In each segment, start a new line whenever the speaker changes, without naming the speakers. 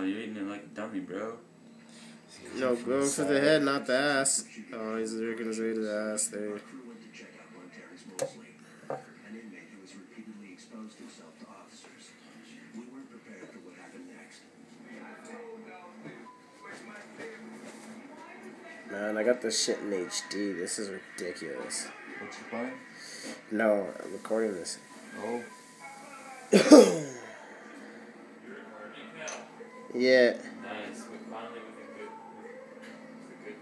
Oh, you're eating it like a dummy, bro.
No, go for the head, not the ass. Oh, he's working his way to the ass there. Man, I got this shit in HD. This is ridiculous.
What you playing?
No, I'm recording this.
Oh.
Yeah.
Nice. We finally with a good, with a good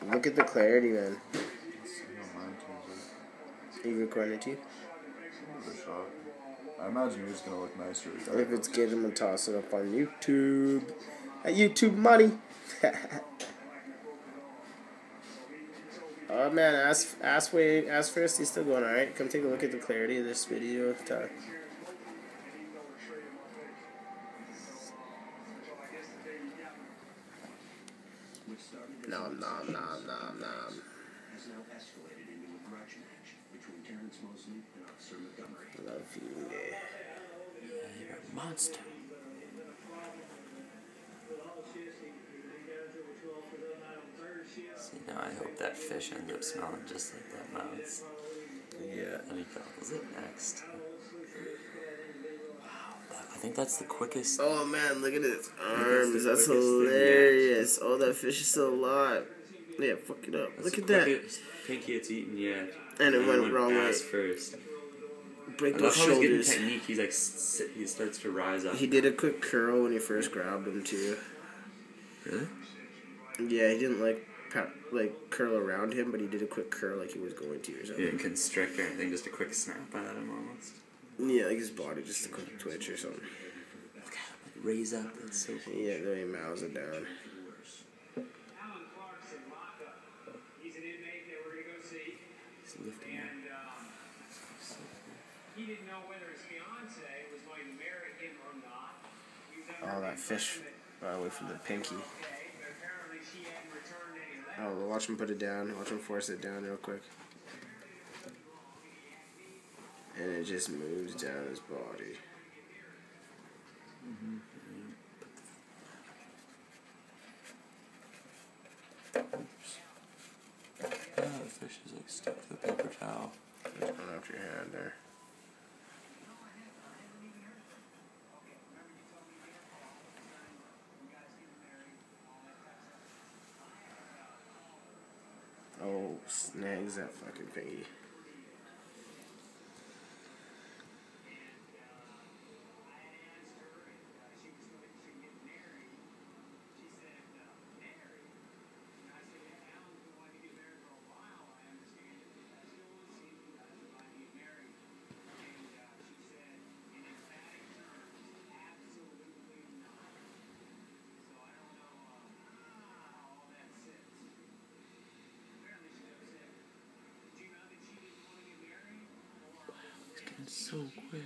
phone.
Look at the clarity, man.
Let's see how mine turns
Are you recording it too?
out. Give it a shot. I imagine yours is gonna look nicer.
If it's good, I'm gonna toss it up on YouTube. At YouTube money. oh man, ask ask wait ask first. He's still going alright. Come take a look at the clarity of this video. To, nom nom nom nom nom.
has now escalated into a grudge match between Terrence Mosley and Officer Montgomery.
Love you. yeah.
You're a monster. See, now I hope that fish ends up smelling just like that mouse.
Yeah.
And he gobbles it next. Wow, that- I think that's the quickest.
Oh man, look at his arms.
the
That's
quickest thing, yeah.
hilarious. Oh, that fish is still alive. Yeah, fuck it up.
that's
Look at that.
Pinky it's eaten yeah.
And it
he
went wrong way.
first.
Break
I
those
how he's
shoulders.
technique. He's like, sit, he starts to rise up.
He did a quick curl when he first grabbed him too.
Really?
Yeah, he didn't like like curl around him, but he did a quick curl like he was going to or
He
something.
didn't constrict or anything, just a quick snap out of him almost.
Yeah, like his body just a quick twitch or something.
Look at him, like, raise up. That's so cool.
Yeah, then he mouths it down.
Alan He's that we're gonna go see,
He's lifting up.
and um, he didn't know whether his fiance was going to marry him or not. He was under
Oh, that fish.
impression
Far away from the pinky.
that, okay, but apparently she hadn't returned any letters.
Oh, watch him put it down. Watch him force it down real quick. And it just moves down his body. Mm-hmm.
Yeah, the fish is like stuck to the paper towel.
Just going after your hand there. Oh, snags that fucking pinky.
So quick.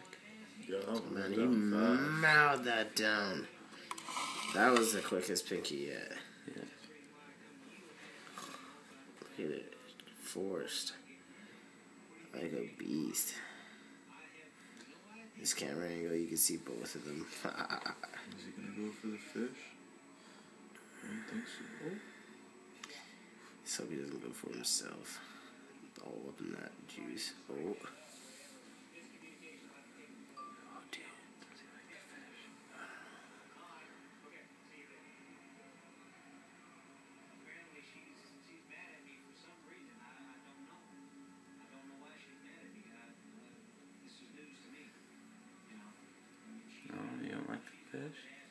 Yeah, that one
Man,
went
he
down fast.
mouthed that down. That was the quickest pinky yet.
Yeah.
Look at it. Forced. Like a beast. This camera angle, you can see both of them.
Is he gonna go for the fish? I don't think so.
Oh, so he doesn't go for himself. All up in that juice. Oh.
Fish?